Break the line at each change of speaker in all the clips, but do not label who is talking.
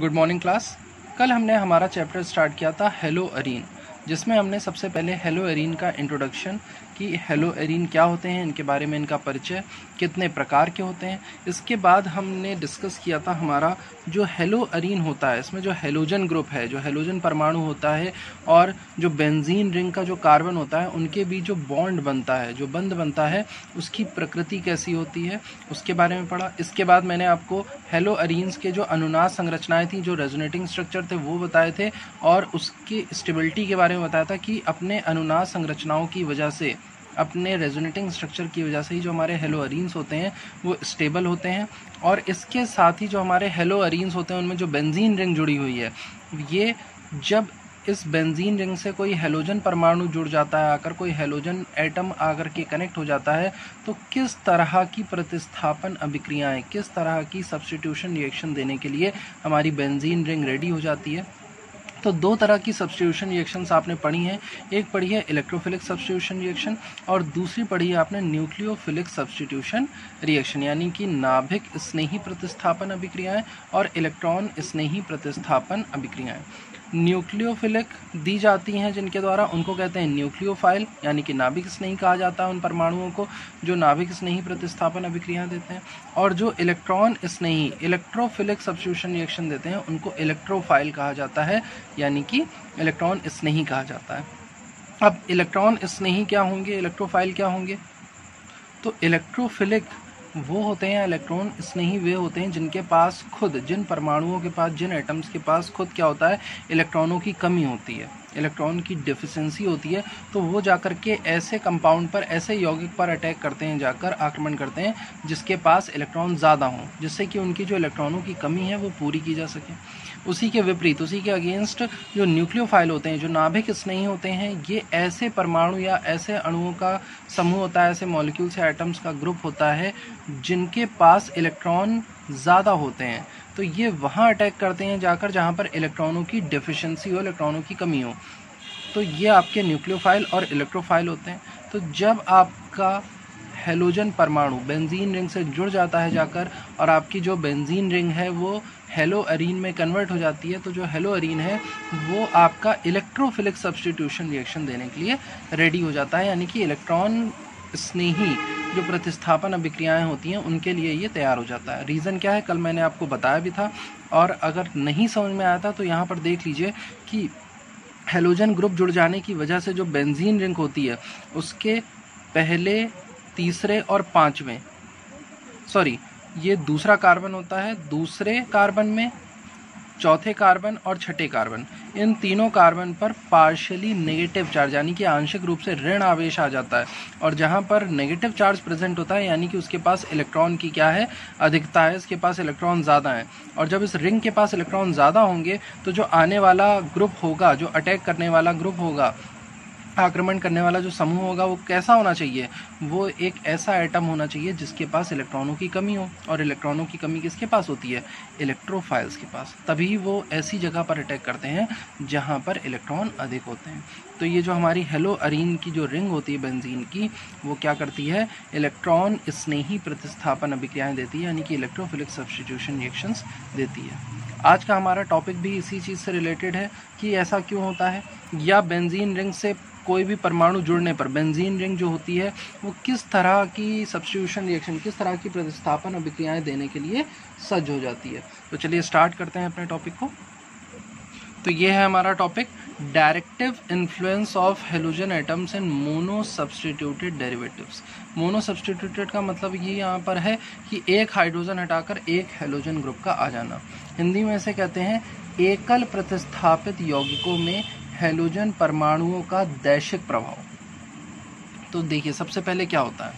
Good morning class कल हमने हमारा चैप्टर स्टार्ट किया था हेलो अरीन जिसमें हमने सबसे पहले हेलो अरीन का इंट्रोडक्शन कि, हेलो एरीन, क्या होते हैं? इनके बारे में इनका परिचय कितने प्रकार के होते हैं? इसके बाद हमने डिस्कस किया था हमारा जो हेलो अरीन होता है, इसमें जो हेलोजन ग्रुप है, जो हेलोजन परमाणु होता है और जो बेंजीन रिंग का जो कार्बन होता है, उनके बीच जो बॉन्ड बनता है, जो बंद बनता है, उसकी प्रकृति कैसी होती है, उसके बारे में पढ़ा। इसके बाद मैंने आपको हेलो अरीन्स के जो अनुनाद संरचनाएँ थी, जो रेजोनेटिंग स्ट्रक्चर थे, वो बताए थे और उसकी स्टेबिलिटी के बारे में बताया था कि अपने अनुनाद संरचनाओं की वजह से अपने रेजोनेटिंग स्ट्रक्चर की वजह से ही जो हमारे हेलो अरीन्स होते हैं, वो स्टेबल होते हैं। और इसके साथ ही जो हमारे हेलो अरीन्स होते हैं, उनमें जो बेंजीन रिंग जुड़ी हुई है, ये जब इस बेंजीन रिंग से कोई हेलोजन परमाणु जुड़ जाता है, आकर कोई हेलोजन एटम आकर के कनेक्ट हो जाता है तो किस तरह की प्रतिस्थापन अभिक्रियाएँ, किस तरह की सब्सटीट्यूशन रिएक्शन देने के लिए हमारी बेंजीन रिंग रेडी हो जाती है? तो दो तरह की सब्सटीट्यूशन रिएक्शंस आपने पढ़ी हैं। एक पढ़ी है इलेक्ट्रोफिलिक सब्सटीट्यूशन रिएक्शन और दूसरी पढ़ी है आपने न्यूक्लियोफिलिक सब्सटीट्यूशन रिएक्शन यानी कि नाभिक स्नेही प्रतिस्थापन अभिक्रियाएँ और इलेक्ट्रॉन स्नेही प्रतिस्थापन अभिक्रियाएँ। न्यूक्लियोफिलिक दी जाती हैं, जिनके द्वारा उनको कहते हैं न्यूक्लियोफाइल, यानी कि नाभिक स्नेही कहा जाता है उन परमाणुओं को, जो नाभिक स्नेही प्रतिस्थापन अभिक्रियाएँ देते हैं। और जो इलेक्ट्रॉन स्नेही, इलेक्ट्रोफिलिक सब्सिट्यूशन रिएक्शन देते हैं, उनको इलेक्ट्रोफाइल कहा जाता है, यानी कि इलेक्ट्रॉन स्नेही कहा जाता है। अब इलेक्ट्रॉन स्नेही क्या होंगे, इलेक्ट्रोफाइल क्या होंगे? तो इलेक्ट्रोफिलिक वो होते हैं इलेक्ट्रॉन स्नेही वे होते हैं जिनके पास खुद, जिन परमाणुओं के पास, जिन एटम्स के पास खुद क्या होता है? इलेक्ट्रॉनों की कमी होती है। इलेक्ट्रॉन की डिफिशेंसी होती है तो वो जाकर के ऐसे कंपाउंड पर, ऐसे यौगिक पर अटैक करते हैं, जाकर आक्रमण करते हैं, जिसके पास इलेक्ट्रॉन ज़्यादा हों, जिससे कि उनकी जो इलेक्ट्रॉनों की कमी है, वो पूरी की जा सके। उसी के विपरीत, उसी के अगेंस्ट जो न्यूक्लियोफाइल होते हैं, जो नाभिक स्नेही होते हैं, ये ऐसे परमाणु या ऐसे अणुओं का समूह होता है, ऐसे मॉलिक्यूल्स या एटम्स का ग्रुप होता है, जिनके पास इलेक्ट्रॉन ज़्यादा होते हैं। तो ये वहाँ अटैक करते हैं जाकर जहाँ पर इलेक्ट्रॉनों की डिफिशेंसी हो इलेक्ट्रॉनों की कमी हो। तो ये आपके न्यूक्लियोफाइल और इलेक्ट्रोफाइल होते हैं। तो जब आपका हेलोजन परमाणु, बेंजीन रिंग से जुड़ जाता है जाकर और आपकी जो बेंजीन रिंग है वो हेलो अरीन में कन्वर्ट हो जाती है। तो जो हेलो अरीन है, वो आपका इलेक्ट्रोफिलिक सब्सटीट्यूशन रिएक्शन देने के लिए रेडी हो जाता है। यानी कि इलेक्ट्रॉन स्नेही जो प्रतिस्थापन अभिक्रियाएँ होती हैं, उनके लिए ये तैयार हो जाता है। रीज़न क्या है, कल मैंने आपको बताया भी था। और अगर नहीं समझ में आया था तो यहाँ पर देख लीजिए कि हेलोजन ग्रुप जुड़ जाने की वजह से जो बेंजीन रिंग होती है, उसके पहले तीसरे और पाँचवें। सॉरी ये दूसरा कार्बन होता है, दूसरे कार्बन में, चौथे कार्बन और छठे कार्बन। इन तीनों कार्बन पर पार्शियली नेगेटिव चार्ज यानी कि आंशिक रूप से ऋण आवेश आ जाता है। और जहाँ पर नेगेटिव चार्ज प्रेजेंट होता है, यानी कि उसके पास इलेक्ट्रॉन की क्या है? अधिकता है, इसके पास इलेक्ट्रॉन ज़्यादा है। और जब इस रिंग के पास इलेक्ट्रॉन ज़्यादा होंगे तो जो आने वाला ग्रुप होगा, जो अटैक करने वाला ग्रुप होगा आक्रमण करने वाला जो समूह होगा, वो कैसा होना चाहिए? वो एक ऐसा आइटम होना चाहिए जिसके पास इलेक्ट्रॉनों की कमी हो। और इलेक्ट्रॉनों की कमी किसके पास होती है? इलेक्ट्रोफाइल्स के पास। तभी वो ऐसी जगह पर अटैक करते हैं, जहाँ पर इलेक्ट्रॉन अधिक होते हैं। तो ये जो हमारी हेलो अरीन की जो रिंग होती है बेंजीन की, वो क्या करती है? इलेक्ट्रॉन स्नेही प्रतिस्थापन अभिक्रियाएँ देती है, यानी कि इलेक्ट्रोफिलिक सब्सटीट्यूशन रिएक्शंस देती है। आज का हमारा टॉपिक भी इसी चीज़ से रिलेटेड है कि ऐसा क्यों होता है? या बेंजीन रिंग से कोई भी परमाणु जुड़ने पर बेंजीन रिंग जो होती है, वो किस तरह की सब्सटीट्यूशन रिएक्शन किस तरह की प्रतिस्थापन अभिक्रियाएँ देने के लिए सज्ज हो जाती है? तो चलिए स्टार्ट करते हैं अपने टॉपिक को। तो ये है हमारा topic directive influence of halogen atoms in mono substituted derivatives mono substituted का मतलब ये यहाँ पर है कि एक हाइड्रोजन हटाकर एक हेलोजन ग्रुप का आ जाना। हिंदी में इसे कहते हैं एकल प्रतिस्थापित यौगिकों में हेलोजन परमाणुओं का दैशिक प्रभाव। तो देखिए, सबसे पहले क्या होता है?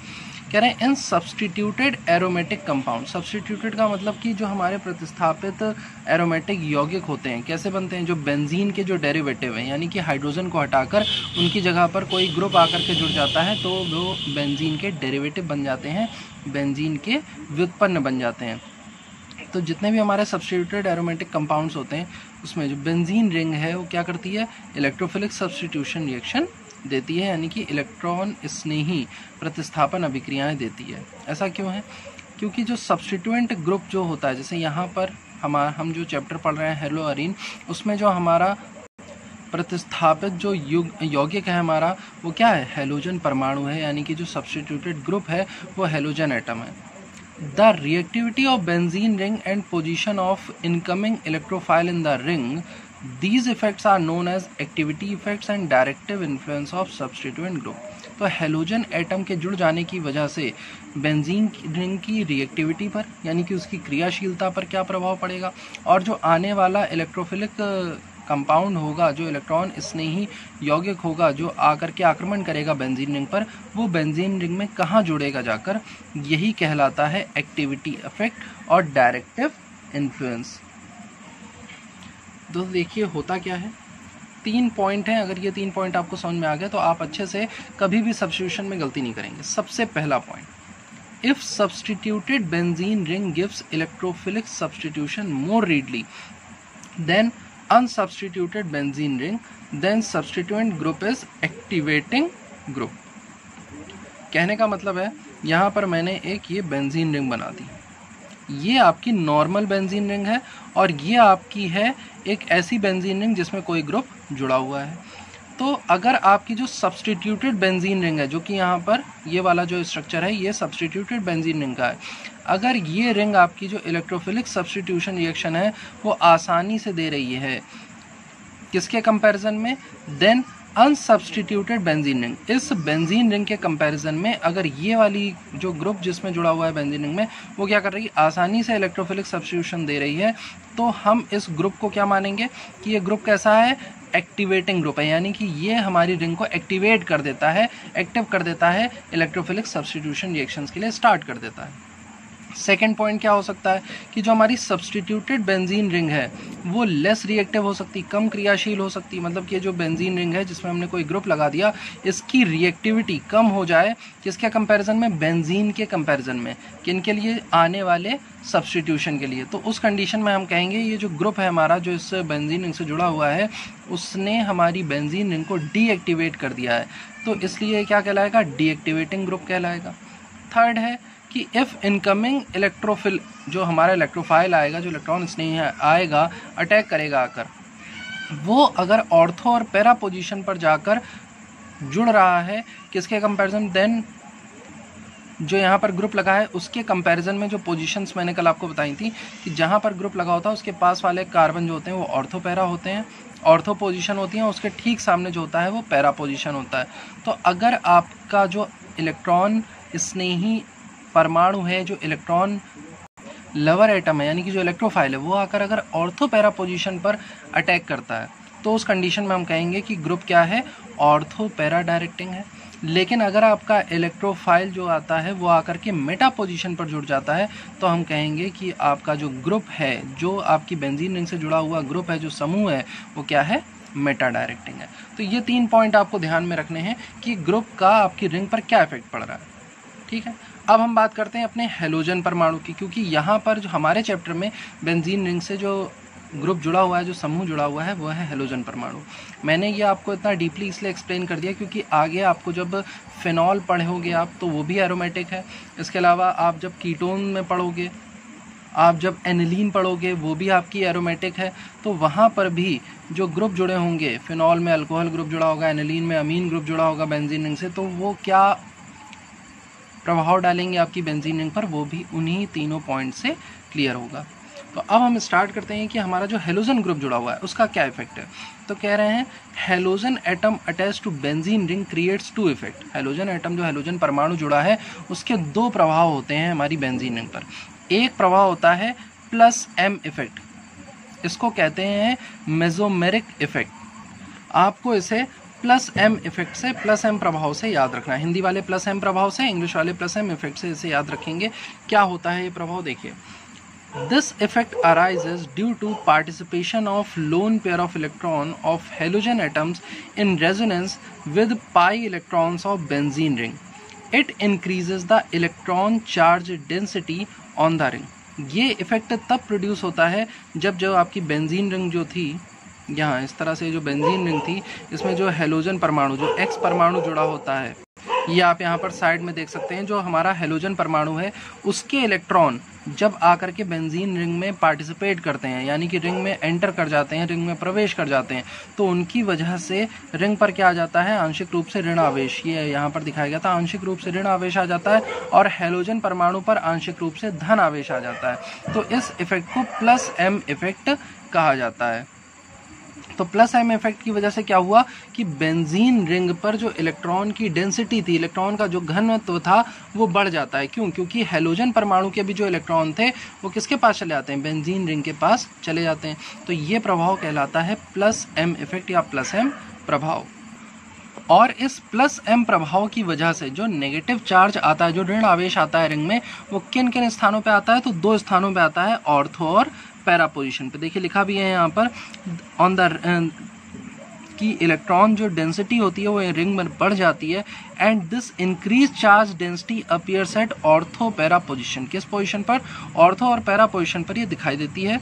कह रहे हैं, in substituted aromatic compound substituted का मतलब कि जो हमारे प्रतिस्थापित एरोमेटिक यौगिक होते हैं, कैसे बनते हैं? जो बेंजीन के जो डेरिवेटिव हैं, यानी कि हाइड्रोजन को हटाकर उनकी जगह पर कोई ग्रुप आकर के जुड़ जाता है तो वो बेंजीन के डेरिवेटिव बन जाते हैं बेंजीन के व्युत्पन्न बन जाते हैं। तो जितने भी हमारे सब्सटीट्यूटेड एरोमेटिक कंपाउंड्स होते हैं उसमें जो बेंजीन रिंग है, वो क्या करती है? इलेक्ट्रोफिलिक सब्सटीट्यूशन रिएक्शन देती है, यानी कि इलेक्ट्रॉन स्नेही प्रतिस्थापन अभिक्रियाएँ देती है। ऐसा क्यों है? क्योंकि जो सब्सटीट्यूएंट ग्रुप जो होता है, जैसे यहाँ पर हमारा हम जो चैप्टर पढ़ रहे हैं हेलो अरीन उसमें जो हमारा प्रतिस्थापित जो युग, यौगिक है हमारा, वो क्या है? हेलोजन परमाणु है, यानी कि जो सब्सटीट्यूटेड ग्रुप है, वो हेलोजन एटम है। The reactivity of benzene ring and position of incoming electrophile in the ring these effects are known as activity effects and directive influence of substituent group तो halogen atom के जुड़ जाने की वजह से बेंजीन रिंग की reactivity पर, यानी कि उसकी क्रियाशीलता पर क्या प्रभाव पड़ेगा? और जो आने वाला इलेक्ट्रोफिलिक कंपाउंड होगा, जो इलेक्ट्रॉन स्नेही यौगिक होगा, जो आकर के आक्रमण करेगा बेंजीन रिंग पर, वो बेंजीन रिंग में कहाँ जुड़ेगा जाकर? यही कहलाता है एक्टिविटी इफ़ेक्ट और डायरेक्टिव इन्फ्लुएंस दोस्तों, देखिए, होता क्या है? तीन पॉइंट हैं, अगर ये तीन पॉइंट आपको समझ में आ गया तो आप अच्छे से कभी भी सब्सटीट्यूशन में गलती नहीं करेंगे। सबसे पहला point if substituted benzene ring gives electrophilic substitution more readily than unsubstituted benzene ring, then substituent group is activating group. कहने का मतलब है, यहाँ पर मैंने एक ये बेंजीन रिंग बना दी। ये आपकी नॉर्मल बेंजीन रिंग है और ये आपकी है एक ऐसी बेंजीन रिंग जिसमें कोई ग्रुप जुड़ा हुआ है। तो अगर आपकी जो सब्सटीट्यूटेड बेंजीन रिंग है, जो कि यहाँ पर ये वाला जो स्ट्रक्चर है, ये सब्सटीट्यूटेड बेंजीन रिंग का है अगर ये रिंग आपकी जो इलेक्ट्रोफिलिक सब्सटीट्यूशन रिएक्शन है, वो आसानी से दे रही है। किसके कंपैरिजन में? देन अनसब्सटीट्यूटेड बेंजीन रिंग इस बेंजीन रिंग के कंपैरिजन में अगर ये वाली जो ग्रुप जिसमें जुड़ा हुआ है बेंजीन रिंग में, वो क्या कर रही है? आसानी से इलेक्ट्रोफिलिक सब्सटीट्यूशन दे रही है। तो हम इस ग्रुप को क्या मानेंगे? कि ये ग्रुप कैसा है? एक्टिवेटिंग ग्रुप है। यानी कि ये हमारी रिंग को एक्टिवेट कर देता है एक्टिव कर देता है इलेक्ट्रोफिलिक सब्सटीट्यूशन रिएक्शंस के लिए स्टार्ट कर देता है। सेकेंड पॉइंट क्या हो सकता है कि जो हमारी सब्सटीट्यूटेड बेंजीन रिंग है, वो लेस रिएक्टिव हो सकती, कम क्रियाशील हो सकती। मतलब कि जो बेंजीन रिंग है, जिसमें हमने कोई ग्रुप लगा दिया, इसकी रिएक्टिविटी कम हो जाए, किसके कंपैरिजन में? बेंजीन के कंपैरिजन में किन के लिए? आने वाले सब्सटीट्यूशन के लिए। तो उस कंडीशन में हम कहेंगे, ये जो ग्रुप है हमारा, जो इस बेंजीन रिंग से जुड़ा हुआ है, उसने हमारी बेंजीन रिंग को डीएक्टिवेट कर दिया है। तो इसलिए क्या कहलाएगा? डीएक्टिवेटिंग ग्रुप कहलाएगा। थर्ड है कि इफ़ इनकमिंग इलेक्ट्रोफिल जो हमारा इलेक्ट्रोफाइल आएगा, जो इलेक्ट्रॉन स्नेही आएगा अटैक करेगा आकर, वो अगर ऑर्थो और पैरा पोजीशन पर जाकर जुड़ रहा है, किसके कंपैरिजन देन जो यहाँ पर ग्रुप लगा है, उसके कंपैरिजन में जो पोजीशंस मैंने कल आपको बताई थी, कि जहाँ पर ग्रुप लगा होता है, उसके पास वाले कार्बन जो होते हैं, वो ऑर्थो पैरा होते हैं ऑर्थो पोजीशन होती है, उसके ठीक सामने जो होता है, वो पैरा पोजीशन होता है। तो अगर आपका जो इलेक्ट्रॉन स्नेही परमाणु है जो इलेक्ट्रॉन लवर एटम है, यानी कि जो इलेक्ट्रोफाइल है, वो आकर अगर ऑर्थो पैरा पोजिशन पर अटैक करता है तो उस कंडीशन में हम कहेंगे कि ग्रुप क्या है? ऑर्थो पैरा डायरेक्टिंग है। लेकिन अगर आपका इलेक्ट्रोफाइल जो आता है, वो आकर के मेटा पोजीशन पर जुड़ जाता है तो हम कहेंगे कि आपका जो ग्रुप है, जो आपकी बेंजीन रिंग से जुड़ा हुआ ग्रुप है, जो समूह है, वो क्या है? मेटा डायरेक्टिंग है। तो ये तीन पॉइंट आपको ध्यान में रखने हैं कि ग्रुप का आपकी रिंग पर क्या इफ़ेक्ट पड़ रहा है। ठीक है? अब हम बात करते हैं अपने हेलोजन परमाणु की, क्योंकि यहाँ पर जो हमारे चैप्टर में बेंजीन रिंग से जो ग्रुप जुड़ा हुआ है, जो समूह जुड़ा हुआ है वो है हेलोजन परमाणु। मैंने ये आपको इतना डीपली इसलिए एक्सप्लेन कर दिया क्योंकि आगे आपको जब फिनॉल पढ़ोगे आप तो वो भी एरोमेटिक है। इसके अलावा आप जब कीटोन में पढ़ोगे, आप जब एनिलीन पढ़ोगे, वो भी आपकी एरोमेटिक है। तो वहाँ पर भी जो ग्रुप जुड़े होंगे फिनॉल में अल्कोहल ग्रुप जुड़ा होगा एनिलीन में अमीन ग्रुप जुड़ा होगा बेंजीन रिंग से तो वो क्या प्रभाव डालेंगे आपकी बेंजीन रिंग पर, वो भी उन्हीं तीनों पॉइंट से क्लियर होगा। तो अब हम स्टार्ट करते हैं कि हमारा जो हेलोजन ग्रुप जुड़ा हुआ है, उसका क्या इफ़ेक्ट है? तो कह रहे हैं halogen atom attach to benzene ring creates two effect halogen atom जो हेलोजन परमाणु जुड़ा है, उसके दो प्रभाव होते हैं हमारी बेंजीन रिंग पर। एक प्रभाव होता है प्लस एम इफ़ेक्ट इसको कहते हैं मेजोमेरिक इफ़ेक्ट आपको इसे प्लस एम इफ़ेक्ट से, प्लस एम प्रभाव से याद रखना है। हिंदी वाले प्लस एम प्रभाव से, इंग्लिश वाले प्लस एम इफ़ेक्ट से इसे याद रखेंगे। क्या होता है ये प्रभाव? देखिए this effect arises due to participation of lone pair of electron of halogen atoms in resonance with pi electrons of benzene ring it increases the electron charge density on the ring ये effect तब produce होता है जब जब आपकी benzene ring जो थी यहाँ, इस तरह से जो बेंजीन रिंग थी, इसमें जो हेलोजन परमाणु, जो एक्स परमाणु जुड़ा होता है, ये आप यहाँ पर साइड में देख सकते हैं, जो हमारा हेलोजन परमाणु है, उसके इलेक्ट्रॉन जब आकर के बेंजीन रिंग में पार्टिसिपेट करते हैं, यानी कि रिंग में एंटर कर जाते हैं रिंग में प्रवेश कर जाते हैं तो उनकी वजह से रिंग पर क्या आ जाता है? आंशिक रूप से ऋण आवेश ये यहाँ पर दिखाया गया था। आंशिक रूप से ऋण आवेश आ जाता है और हेलोजन परमाणु पर आंशिक रूप से धन आवेश आ जाता है। तो इस इफ़ेक्ट को प्लस एम इफ़ेक्ट कहा जाता है। तो प्लस एम इफ़ेक्ट की वजह से क्या हुआ कि बेंजीन रिंग पर जो इलेक्ट्रॉन की डेंसिटी थी इलेक्ट्रॉन का जो घनत्व था, वो बढ़ जाता है। क्यों? क्योंकि हेलोजन परमाणु के भी जो इलेक्ट्रॉन थे, वो किसके पास चले जाते हैं? बेंजीन रिंग के पास चले जाते हैं। तो ये प्रभाव कहलाता है प्लस एम इफ़ेक्ट या प्लस एम प्रभाव। और इस प्लस एम प्रभाव की वजह से जो नेगेटिव चार्ज आता है, जो ऋण आवेश आता है रिंग में, वो किन किन स्थानों पे आता है? तो दो स्थानों पे आता है ऑर्थो और पैरा पोजिशन पर देखिए, लिखा भी है यहाँ पर ऑन द की इलेक्ट्रॉन जो डेंसिटी होती है, वो रिंग में बढ़ जाती है and this increase charge density appears at ortho para position किस पोजिशन पर? ऑर्थो और पैरा पोजिशन पर ये दिखाई देती है।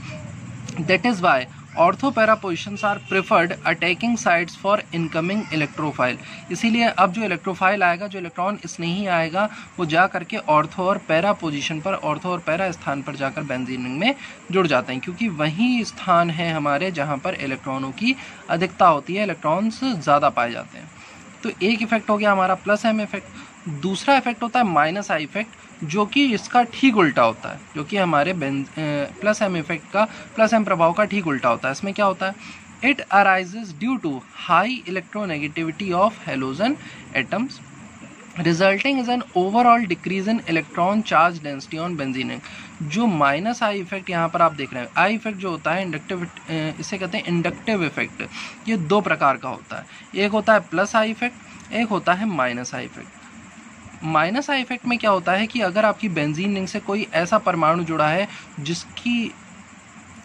That is why ortho para positions are preferred attacking sides for incoming electrophile. इसीलिए अब जो इलेक्ट्रोफाइल आएगा, जो इलेक्ट्रॉन इसने ही आएगा, वो जा करके ऑर्थो और पैरा पोजिशन पर, ऑर्थो और पैरा स्थान पर जाकर बेंजीनिंग में जुड़ जाते हैं, क्योंकि वही स्थान है हमारे जहाँ पर इलेक्ट्रॉनों की अधिकता होती है, इलेक्ट्रॉन्स ज़्यादा पाए जाते हैं। तो एक इफ़ेक्ट हो गया हमारा प्लस एम इफ़ेक्ट दूसरा इफ़ेक्ट होता है माइनस आई इफ़ेक्ट जो कि इसका ठीक उल्टा होता है, जो कि हमारे प्लस एम इफ़ेक्ट का प्लस एम प्रभाव का ठीक उल्टा होता है। इसमें क्या होता है? It arises due to high electronegativity of halogen atoms resulting is an overall decrease in electron charge density on benzene जो माइनस आई इफ़ेक्ट यहाँ पर आप देख रहे हैं, आई इफ़ेक्ट जो होता है इंडक्टिव इसे कहते हैं इंडक्टिव इफ़ेक्ट ये दो प्रकार का होता है, एक होता है प्लस आई इफ़ेक्ट एक होता है minus I effect minus I effect में क्या होता है कि अगर आपकी बेंजीन रिंग से कोई ऐसा परमाणु जुड़ा है, जिसकी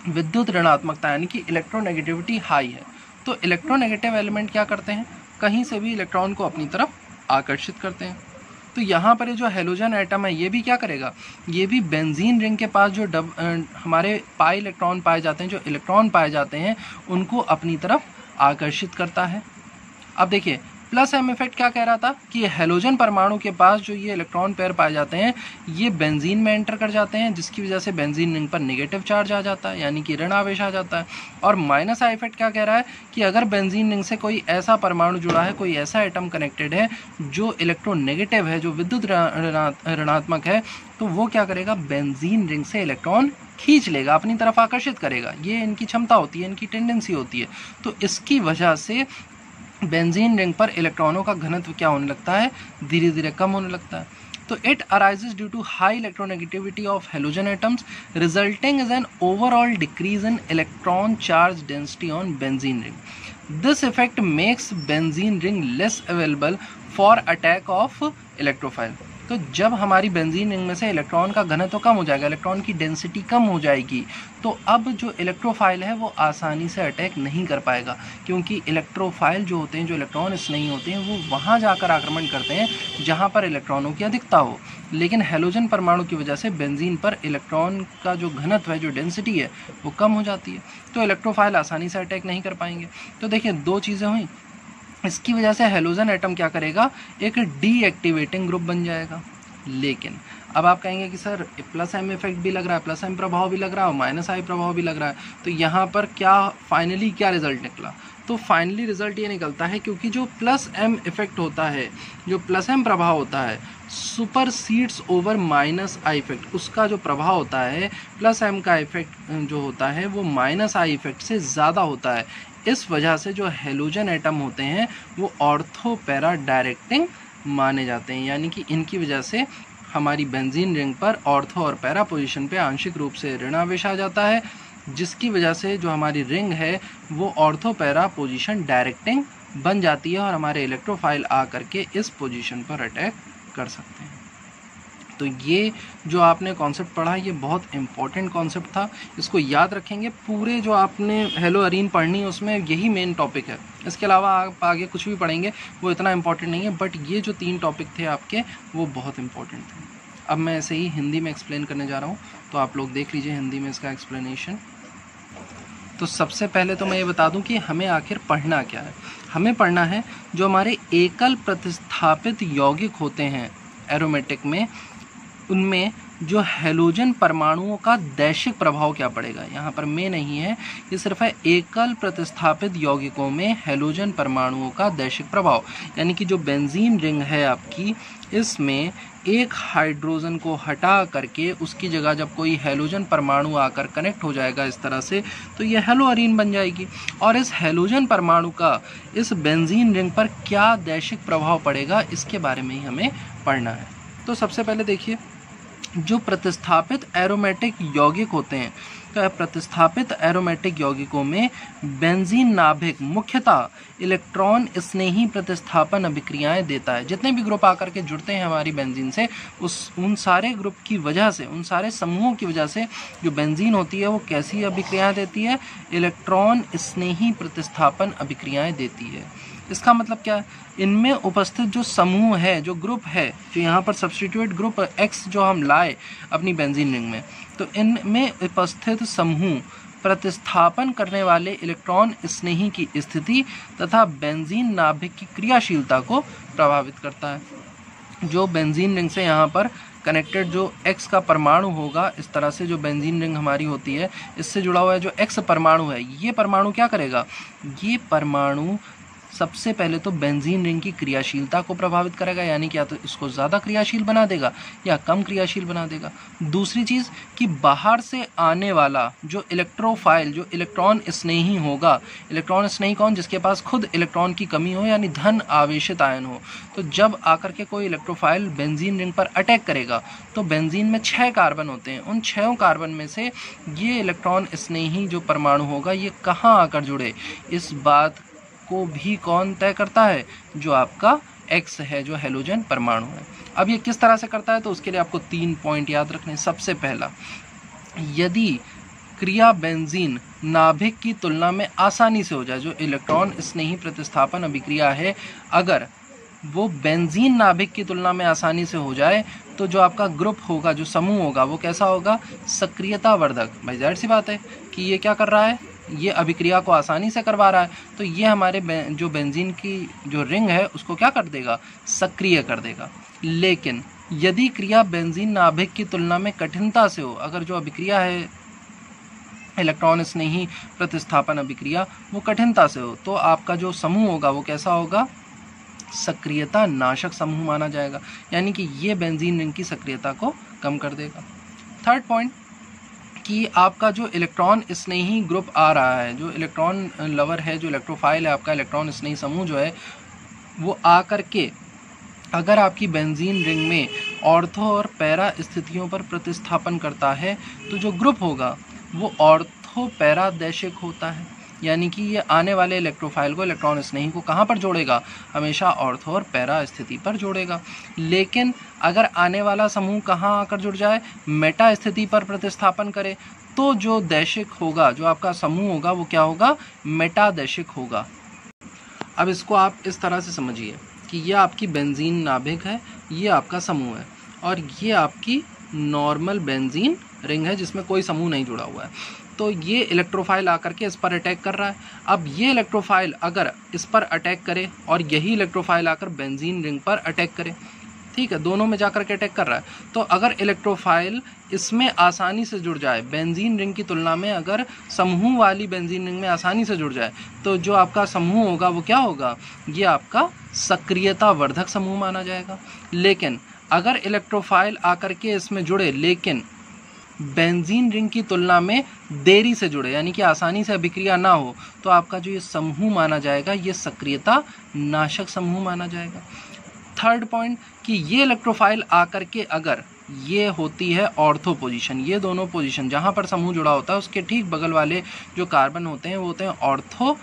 विद्युत ऋणात्मकता, यानी कि इलेक्ट्रोनेगेटिविटी हाई है तो इलेक्ट्रोनेगेटिव एलिमेंट क्या करते हैं? कहीं से भी इलेक्ट्रॉन को अपनी तरफ़ आकर्षित करते हैं। तो यहाँ पर जो हेलोजन आइटम है, ये भी क्या करेगा? ये भी बेंजीन रिंग के पास जो डब हमारे पाई इलेक्ट्रॉन पाए जाते हैं, जो इलेक्ट्रॉन पाए जाते हैं, उनको अपनी तरफ़ आकर्षित करता है। अब देखिए प्लस एम इफ़ेक्ट क्या कह रहा था? कि हेलोजन परमाणु के पास जो ये इलेक्ट्रॉन पेयर पाए जाते हैं, ये बेंजीन में एंटर कर जाते हैं, जिसकी वजह से बेंजीन रिंग पर नेगेटिव चार्ज आ जाता है, यानी कि ऋण आवेश आ जाता है। और माइनस आई इफ़ेक्ट क्या कह रहा है? कि अगर बेंजीन रिंग से कोई ऐसा परमाणु जुड़ा है, कोई ऐसा आइटम कनेक्टेड है, जो इलेक्ट्रोनेगेटिव है, जो विद्युत ऋणात्मक है तो वो क्या करेगा? बेंजीन रिंग से इलेक्ट्रॉन खींच लेगा, अपनी तरफ़ आकर्षित करेगा। ये इनकी क्षमता होती है, इनकी टेंडेंसी होती है। तो इसकी वजह से बेंजीन रिंग पर इलेक्ट्रॉनों का घनत्व क्या होने लगता है? धीरे धीरे कम होने लगता है। तो it arises due to high electronegativity of halogen atoms resulting is an overall decrease in electron charge density on benzene ring this effect makes benzene ring less available for attack of electrophile तो जब हमारी benzene ring में से electron का घनत्व तो कम हो जाएगा इलेक्ट्रॉन की डेंसिटी कम हो जाएगी तो अब जो इलेक्ट्रोफाइल है वो आसानी से अटैक नहीं कर पाएगा, क्योंकि इलेक्ट्रोफाइल जो होते हैं, जो इलेक्ट्रॉन नहीं होते हैं, वो वहाँ जाकर आक्रमण करते हैं, जहाँ पर इलेक्ट्रॉनों की अधिकता हो। लेकिन हेलोजन परमाणु की वजह से बेंजीन पर इलेक्ट्रॉन का जो घनत्व है, जो डेंसिटी है, वो कम हो जाती है। तो इलेक्ट्रोफाइल आसानी से अटैक नहीं कर पाएँगे। तो देखिए, दो चीज़ें हुई। इसकी वजह से हेलोजन एटम क्या करेगा? एक डीएक्टिवेटिंग ग्रुप बन जाएगा। लेकिन, अब आप कहेंगे कि सर प्लस एम इफ़ेक्ट भी लग रहा है प्लस एम प्रभाव भी लग रहा है माइनस आई प्रभाव भी लग रहा है। तो यहाँ पर क्या फाइनली क्या रिज़ल्ट निकला? तो फाइनली रिज़ल्ट ये निकलता है क्योंकि जो प्लस एम इफ़ेक्ट होता है, जो प्लस एम प्रभाव होता है supersedes over minus I effect उसका जो प्रभाव होता है प्लस एम का इफ़ेक्ट जो होता है, वो माइनस आई इफ़ेक्ट से ज़्यादा होता है। इस वजह से जो हेलोजन एटम होते हैं, वो ऑर्थोपैरा डायरेक्टिंग माने जाते हैं। यानी कि इनकी वजह से हमारी बेंजीन रिंग पर ऑर्थो और पैरा पोजीशन पे आंशिक रूप से ऋणावेश आ जाता है, जिसकी वजह से जो हमारी रिंग है, वो ऑर्थो पैरा पोजिशन डायरेक्टिंग बन जाती है और हमारे इलेक्ट्रोफाइल आ करके इस पोजीशन पर अटैक कर सकते हैं। तो ये जो आपने कॉन्सेप्ट पढ़ा, ये बहुत इंपॉर्टेंट कॉन्सेप्ट था। इसको याद रखेंगे, पूरे जो आपने हेलो अरीन पढ़नी है, उसमें यही मेन टॉपिक है। इसके अलावा आप आगे कुछ भी पढ़ेंगे, वो इतना इंपॉर्टेंट नहीं है बट ये जो तीन टॉपिक थे आपके, वो बहुत इंपॉर्टेंट थे। अब मैं ऐसे ही हिंदी में एक्सप्लेन करने जा रहा हूँ तो आप लोग देख लीजिए हिंदी में इसका एक्सप्लेनेशन तो सबसे पहले तो मैं ये बता दूँ कि हमें आखिर पढ़ना क्या है। हमें पढ़ना है, जो हमारे एकल प्रतिस्थापित यौगिक होते हैं एरोमेटिक में उनमें जो हेलोजन परमाणुओं का दैशिक प्रभाव क्या पड़ेगा? यहाँ पर में नहीं है, ये सिर्फ़ है एकल प्रतिस्थापित यौगिकों में हेलोजन परमाणुओं का दैशिक प्रभाव। यानी कि जो बेंजीन रिंग है आपकी, इसमें एक हाइड्रोजन को हटा करके उसकी जगह जब कोई हेलोजन परमाणु आकर कनेक्ट हो जाएगा इस तरह से तो ये हेलोअरीन बन जाएगी। और इस हेलोजन परमाणु का, इस बेंजीन रिंग पर क्या दैशिक प्रभाव पड़ेगा, इसके बारे में ही हमें पढ़ना है। तो सबसे पहले देखिए जो प्रतिस्थापित एरोमेटिक यौगिक होते हैं तो प्रतिस्थापित एरोमेटिक यौगिकों में बेंजीन नाभिक मुख्यतः इलेक्ट्रॉन स्नेही प्रतिस्थापन अभिक्रियाएँ देता है। जितने भी ग्रुप आकर के जुड़ते हैं हमारी बेंजीन से, उस, उन सारे ग्रुप की वजह से, उन सारे समूहों की वजह से जो बेंजीन होती है वो कैसी अभिक्रियाएँ देती है? इलेक्ट्रॉन स्नेही प्रतिस्थापन अभिक्रियाएँ देती है। इसका मतलब क्या है? इनमें उपस्थित जो समूह है, जो ग्रुप है, जो यहाँ पर सब्सटीट्यूट ग्रुप एक्स जो हम लाए अपनी बेंजीन रिंग में तो इनमें उपस्थित समूह प्रतिस्थापन करने वाले इलेक्ट्रॉन स्नेही की स्थिति तथा बेंजीन नाभिक की क्रियाशीलता को प्रभावित करता है। जो बेंजीन रिंग से यहाँ पर कनेक्टेड जो एक्स का परमाणु होगा, इस तरह से जो बेंजीन रिंग हमारी होती है, इससे जुड़ा हुआ है जो एक्स परमाणु है, ये परमाणु क्या करेगा? ये परमाणु सबसे पहले तो बेंजीन रिंग की क्रियाशीलता को प्रभावित करेगा, यानी कि या तो इसको ज़्यादा क्रियाशील बना देगा या कम क्रियाशील बना देगा। दूसरी चीज़ कि बाहर से आने वाला जो इलेक्ट्रोफाइल, जो इलेक्ट्रॉन स्नेही होगा, इलेक्ट्रॉन स्नेही कौन? जिसके पास खुद इलेक्ट्रॉन की कमी हो, यानी धन आवेशित आयन हो। तो जब आकर के कोई इलेक्ट्रोफाइल बेंजीन रिंग पर अटैक करेगा तो बेंजीन में छः कार्बन होते हैं। उन छः कार्बन में से ये इलेक्ट्रॉन स्नेही जो परमाणु होगा, ये कहाँ आकर जुड़े? इस बात को भी कौन तय करता है? जो आपका एक्स है, जो हेलोजन परमाणु है। अब ये किस तरह से करता है तो उसके लिए आपको तीन पॉइंट याद रखने सबसे पहला, यदि क्रिया बेंजीन नाभिक की तुलना में आसानी से हो जाए, जो इलेक्ट्रॉन स्नेही प्रतिस्थापन अभिक्रिया है, अगर वो बेंजीन नाभिक की तुलना में आसानी से हो जाए तो जो आपका ग्रुप होगा, जो समूह होगा, वो कैसा होगा? सक्रियता वर्धक भाई ज़ाहिर सी बात है कि ये क्या कर रहा है? ये अभिक्रिया को आसानी से करवा रहा है तो ये हमारे जो बेंजीन की जो रिंग है, उसको क्या कर देगा? सक्रिय कर देगा। लेकिन, यदि क्रिया बेंजीन नाभिक की तुलना में कठिनता से हो, अगर जो अभिक्रिया है, इलेक्ट्रॉन स्नेही प्रतिस्थापन अभिक्रिया, वो कठिनता से हो तो आपका जो समूह होगा, वो कैसा होगा? सक्रियता नाशक समूह माना जाएगा। यानी कि ये बेंजीन रिंग की सक्रियता को कम कर देगा। थर्ड पॉइंट कि आपका जो इलेक्ट्रॉन स्नेही ग्रुप आ रहा है, जो इलेक्ट्रॉन लवर है, जो इलेक्ट्रोफाइल है, आपका इलेक्ट्रॉन स्नेही समूह जो है, वो आ के अगर आपकी बेंजीन रिंग में ऑर्थो और पैरा स्थितियों पर प्रतिस्थापन करता है तो जो ग्रुप होगा, वो ऑर्थो पैरा दैशिक होता है। यानी कि ये आने वाले इलेक्ट्रोफाइल को इलेक्ट्रॉन स्नेही को कहाँ पर जोड़ेगा? हमेशा ऑर्थो और पैरा स्थिति पर जोड़ेगा। लेकिन अगर आने वाला समूह कहाँ आकर जुड़ जाए? मेटा स्थिति पर प्रतिस्थापन करे। तो जो दैशिक होगा, जो आपका समूह होगा, वो क्या होगा? मेटा दैशिक होगा। अब इसको आप इस तरह से समझिए कि ये आपकी बेंजीन नाभिक है, ये आपका समूह है, और ये आपकी नॉर्मल बेंजीन रिंग है, जिसमें कोई समूह नहीं जुड़ा हुआ है। तो ये इलेक्ट्रोफाइल आकर के इस पर अटैक कर रहा है। अब ये इलेक्ट्रोफाइल अगर इस पर अटैक करे और यही इलेक्ट्रोफाइल आकर बेंजीन रिंग पर अटैक करे, ठीक है, दोनों में जाकर के अटैक कर रहा है। तो अगर इलेक्ट्रोफाइल इसमें आसानी से जुड़ जाए बेंजीन रिंग की तुलना में अगर समूह वाली बेंजीन रिंग में आसानी से जुड़ जाए तो जो आपका समूह होगा, वो क्या होगा? ये आपका सक्रियता वर्धक समूह माना जाएगा। लेकिन अगर इलेक्ट्रोफाइल आकर के इसमें जुड़े, लेकिन बेंजीन रिंग की तुलना में देरी से जुड़े, यानी कि आसानी से अभिक्रिया ना हो तो आपका जो ये समूह माना जाएगा, ये सक्रियता नाशक समूह माना जाएगा। थर्ड पॉइंट कि ये इलेक्ट्रोफाइल आकर के अगर ये होती है ऑर्थो पोजीशन ये दोनों पोजीशन जहाँ पर समूह जुड़ा होता है, उसके ठीक बगल वाले जो कार्बन होते हैं, वो होते हैं ऑर्थो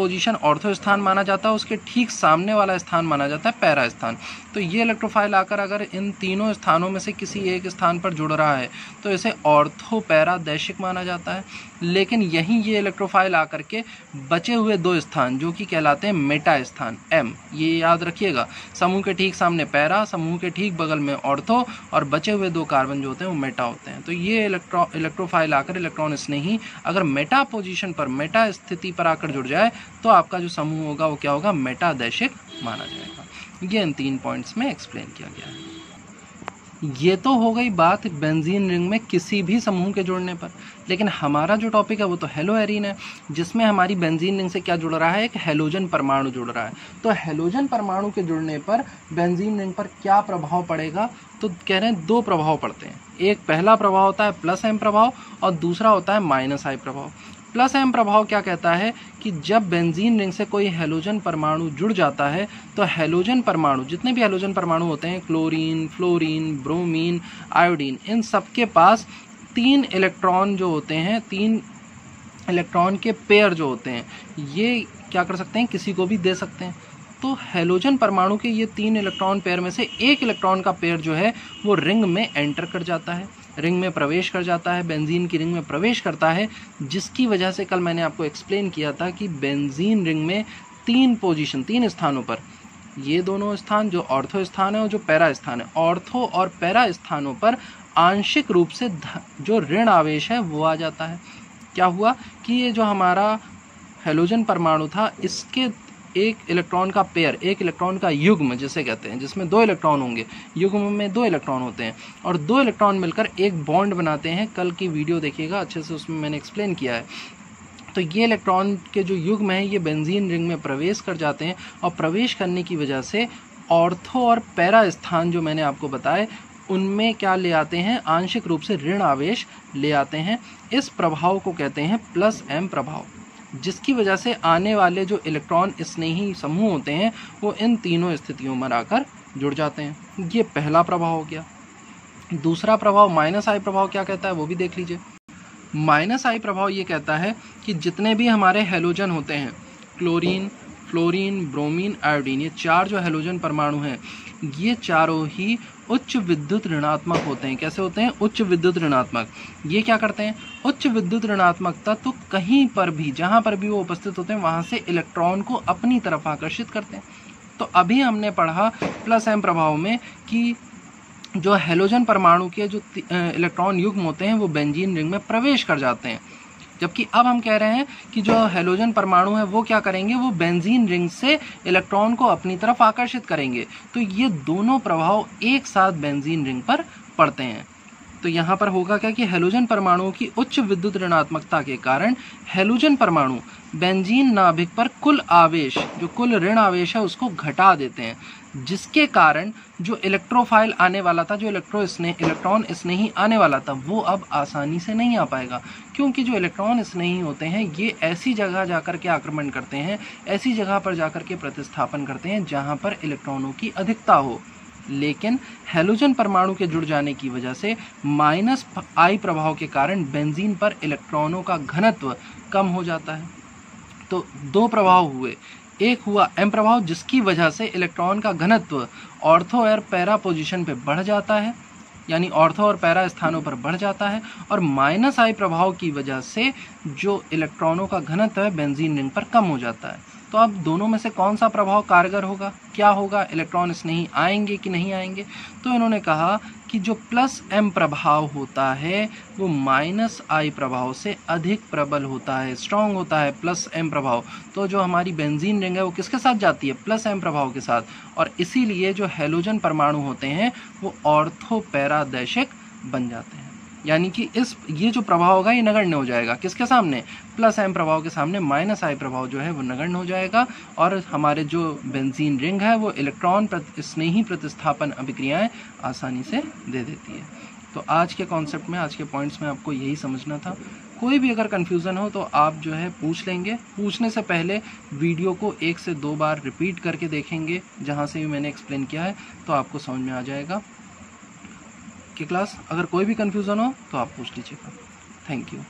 पोजीशन ऑर्थो स्थान माना जाता है, उसके ठीक सामने वाला स्थान माना जाता है, पैरा स्थान। तो ये इलेक्ट्रोफाइल आकर अगर इन तीनों स्थानों में से किसी एक स्थान पर जुड़ रहा है तो इसे ऑर्थो पैरा दैशिक माना जाता है। लेकिन यहीं ये इलेक्ट्रोफाइल आकर के बचे हुए दो स्थान, जो कि कहलाते हैं मेटा स्थान एम ये याद रखिएगा, समूह के ठीक सामने पैरा, समूह के ठीक बगल में ऑर्थो और बचे हुए दो कार्बन जो होते हैं वो मेटा होते हैं। तो ये इलेक्ट्रो इलेक्ट्रोफाइल आकर इलेक्ट्रॉन स्नेही अगर मेटा पोजिशन पर मेटा स्थिति पर आकर जुड़ जाए तो आपका जो समूह होगा वो क्या होगा? मेटा दैशिक माना जाएगा। ये इन तीन पॉइंट्स में एक्सप्लेन किया गया है। ये तो हो गई बात बेंजीन रिंग में किसी भी समूह के जुड़ने पर। लेकिन हमारा जो टॉपिक है वो तो हेलो एरिन है, जिसमें हमारी बेंजीन रिंग से क्या जुड़ रहा है? एक हेलोजन परमाणु जुड़ रहा है। तो हेलोजन परमाणु के जुड़ने पर बेंजीन रिंग पर क्या प्रभाव पड़ेगा? तो कह रहे हैं दो प्रभाव पड़ते हैं। एक पहला प्रभाव होता है प्लस एम प्रभाव और दूसरा होता है माइनस आई प्रभाव। प्लस एम प्रभाव क्या कहता है कि जब बेंजीन रिंग से कोई हेलोजन परमाणु जुड़ जाता है तो हेलोजन परमाणु, जितने भी हेलोजन परमाणु होते हैं, क्लोरीन, फ्लोरीन, ब्रोमीन, आयोडीन, इन सबके पास तीन इलेक्ट्रॉन जो होते हैं, तीन इलेक्ट्रॉन के पेयर जो होते हैं, ये क्या कर सकते हैं, किसी को भी दे सकते हैं। तो हेलोजन परमाणु के ये तीन इलेक्ट्रॉन पेयर में से एक इलेक्ट्रॉन का पेयर जो है, वो रिंग में एंटर कर जाता है। रिंग में प्रवेश कर जाता है, बेंजीन की रिंग में प्रवेश करता है, जिसकी वजह से कल मैंने आपको एक्सप्लेन किया था कि बेंजीन रिंग में तीन पोजीशन तीन स्थानों पर, ये दोनों स्थान जो ऑर्थो स्थान है और जो पैरा स्थान है ऑर्थो और पैरा स्थानों पर आंशिक रूप से जो ऋण आवेश है, वो आ जाता है। क्या हुआ कि ये जो हमारा हेलोजन परमाणु था, इसके एक इलेक्ट्रॉन का पेयर एक इलेक्ट्रॉन का युग्म जिसे कहते हैं, जिसमें दो इलेक्ट्रॉन होंगे। युग्म में दो इलेक्ट्रॉन होते हैं और दो इलेक्ट्रॉन मिलकर एक बॉन्ड बनाते हैं। कल की वीडियो देखिएगा, अच्छे से उसमें मैंने एक्सप्लेन किया है। तो ये इलेक्ट्रॉन के जो युग्म हैं, ये बेंजीन रिंग में प्रवेश कर जाते हैं और प्रवेश करने की वजह से ऑर्थो और पैरा स्थान जो मैंने आपको बताए, उनमें क्या ले आते हैं? आंशिक रूप से ऋण आवेश ले आते हैं। इस प्रभाव को कहते हैं प्लस एम प्रभाव। जिसकी वजह से आने वाले जो इलेक्ट्रॉन स्नेही समूह होते हैं, वो इन तीनों स्थितियों में आकर जुड़ जाते हैं। ये पहला प्रभाव हो गया। दूसरा प्रभाव माइनस आई प्रभाव क्या कहता है, वो भी देख लीजिए। माइनस आई प्रभाव ये कहता है कि जितने भी हमारे हेलोजन होते हैं क्लोरीन फ्लोरीन ब्रोमीन आयोडीन ये चार जो हेलोजन परमाणु हैं, ये चारों ही उच्च विद्युत ऋणात्मक होते हैं। कैसे होते हैं? उच्च विद्युत ऋणात्मक। ये क्या करते हैं? उच्च विद्युत ऋणात्मकता तो कहीं पर भी, जहाँ पर भी वो उपस्थित होते हैं, वहाँ से इलेक्ट्रॉन को अपनी तरफ़ आकर्षित करते हैं। तो अभी हमने पढ़ा प्लस एम प्रभाव में कि जो हेलोजन परमाणु के जो इलेक्ट्रॉन युग्म होते हैं, वो बेंजीन रिंग में प्रवेश कर जाते हैं। जबकि अब हम कह रहे हैं कि जो हेलोजन परमाणु है, वो क्या करेंगे? वो बेंजीन रिंग से इलेक्ट्रॉन को अपनी तरफ़ आकर्षित करेंगे। तो ये दोनों प्रभाव एक साथ बेंजीन रिंग पर पड़ते हैं। तो यहाँ पर होगा क्या कि हेलोजन परमाणुओं की उच्च विद्युत ऋणात्मकता के कारण हेलोजन परमाणु बेंजीन नाभिक पर कुल आवेश, जो कुल ऋण आवेश है, उसको घटा देते हैं। जिसके कारण जो इलेक्ट्रोफाइल आने वाला था, जो इलेक्ट्रो स्नेह इलेक्ट्रॉन स्नेही आने वाला था, वो अब आसानी से नहीं आ पाएगा। क्योंकि जो इलेक्ट्रॉन स्नेही होते हैं, ये ऐसी जगह जाकर के आक्रमण करते हैं, ऐसी जगह पर जाकर के प्रतिस्थापन करते हैं जहाँ पर इलेक्ट्रॉनों की अधिकता हो। लेकिन हेलोजन परमाणु के जुड़ जाने की वजह से माइनस आई प्रभाव के कारण बेंजीन पर इलेक्ट्रॉनों का घनत्व कम हो जाता है। तो दो प्रभाव हुए। एक हुआ एम प्रभाव, जिसकी वजह से इलेक्ट्रॉन का घनत्व ऑर्थो और पैरा पोजिशन पर बढ़ जाता है, यानी ऑर्थो और पैरा स्थानों पर बढ़ जाता है, और माइनस आई प्रभाव की वजह से जो इलेक्ट्रॉनों का घनत्व है, बेंजीन रिंग पर कम हो जाता है। तो अब दोनों में से कौन सा प्रभाव कारगर होगा? क्या होगा? इलेक्ट्रॉन नहीं आएँगे कि नहीं आएँगे? तो इन्होंने कहा कि जो प्लस एम प्रभाव होता है, वो माइनस आई प्रभाव से अधिक प्रबल होता है स्ट्रांग होता है प्लस एम प्रभाव। तो जो हमारी बेंजीन रिंग है, वो किसके साथ जाती है? प्लस एम प्रभाव के साथ। और इसीलिए जो हेलोजन परमाणु होते हैं, वो ऑर्थोपैरादैशिक बन जाते हैं। यानी कि इस ये जो प्रभाव होगा ये नगण्य हो जाएगा। किसके सामने? प्लस एम प्रभाव के सामने माइनस आई प्रभाव जो है वो नगण्य हो जाएगा। और हमारे जो बेंजीन रिंग है वो इलेक्ट्रॉन प्रति, स्नेही प्रतिस्थापन अभिक्रियाएँ आसानी से दे देती है। तो आज के कॉन्सेप्ट में आज के पॉइंट्स में आपको यही समझना था। कोई भी अगर कन्फ्यूज़न हो तो आप जो है पूछ लेंगे। पूछने से पहले वीडियो को एक से दो बार रिपीट करके देखेंगे जहाँ से भी मैंने एक्सप्लेन किया है तो आपको समझ में आ जाएगा। की क्लास। अगर कोई भी कन्फ्यूज़न हो तो आप पूछ लीजिएगा। Thank you